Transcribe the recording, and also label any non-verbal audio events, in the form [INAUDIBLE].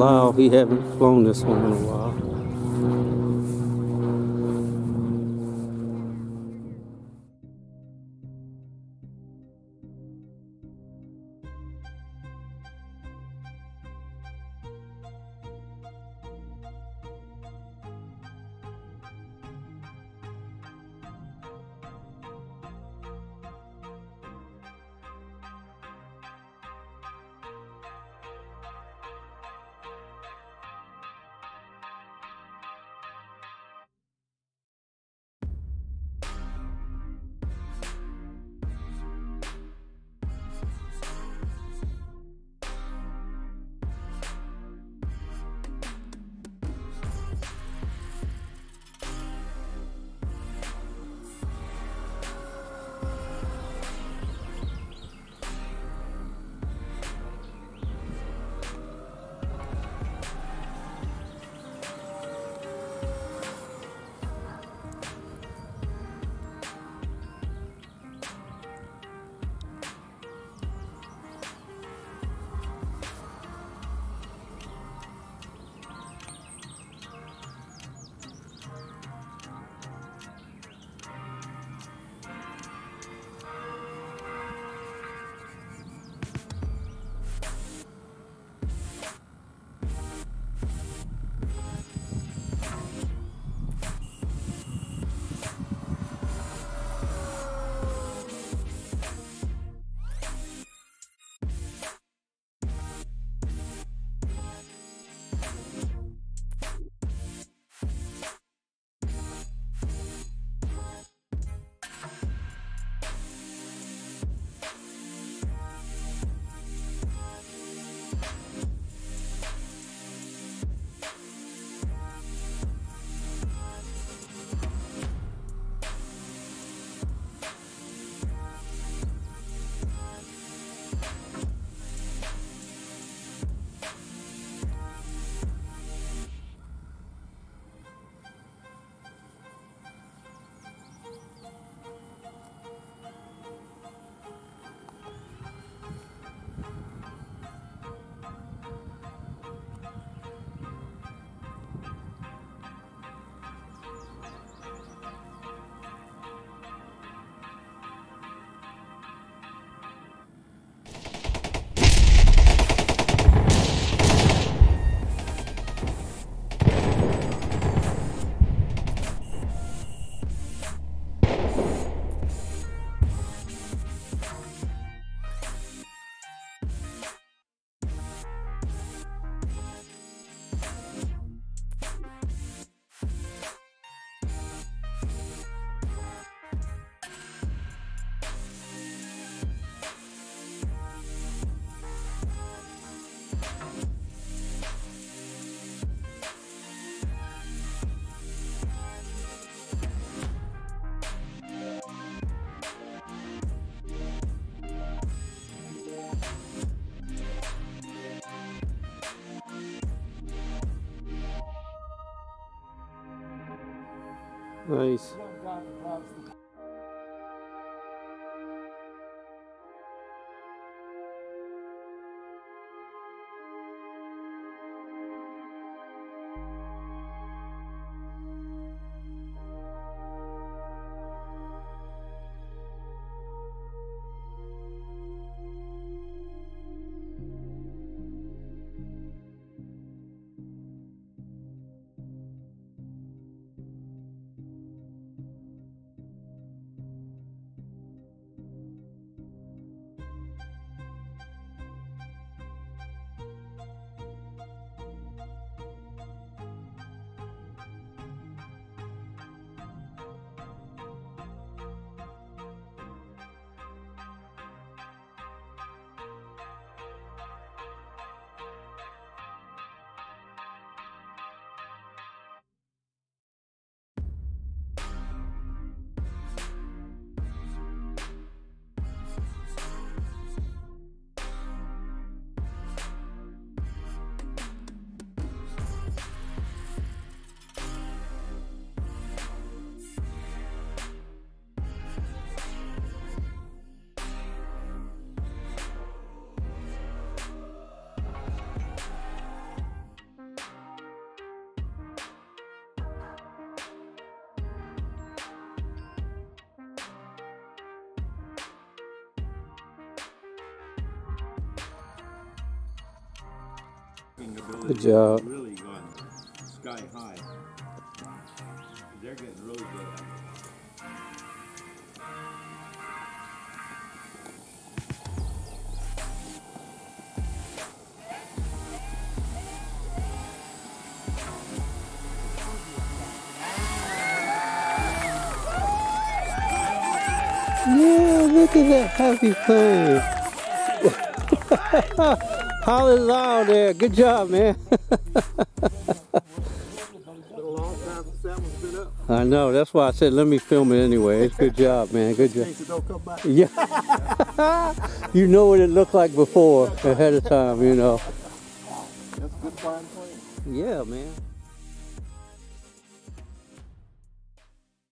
Lyle, he haven't flown this one in a while. Nice. Good job. really gone sky high. They're getting really good at it. Yeah, look at that happy [LAUGHS] plane. Holler loud there. Good job, man. [LAUGHS] I know. That's why I said let me film it anyway. It's good job, man. Good job. Yeah. [LAUGHS] you know what it looked like before ahead of time, you know. That's good plane. Yeah, man.